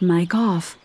Mic off.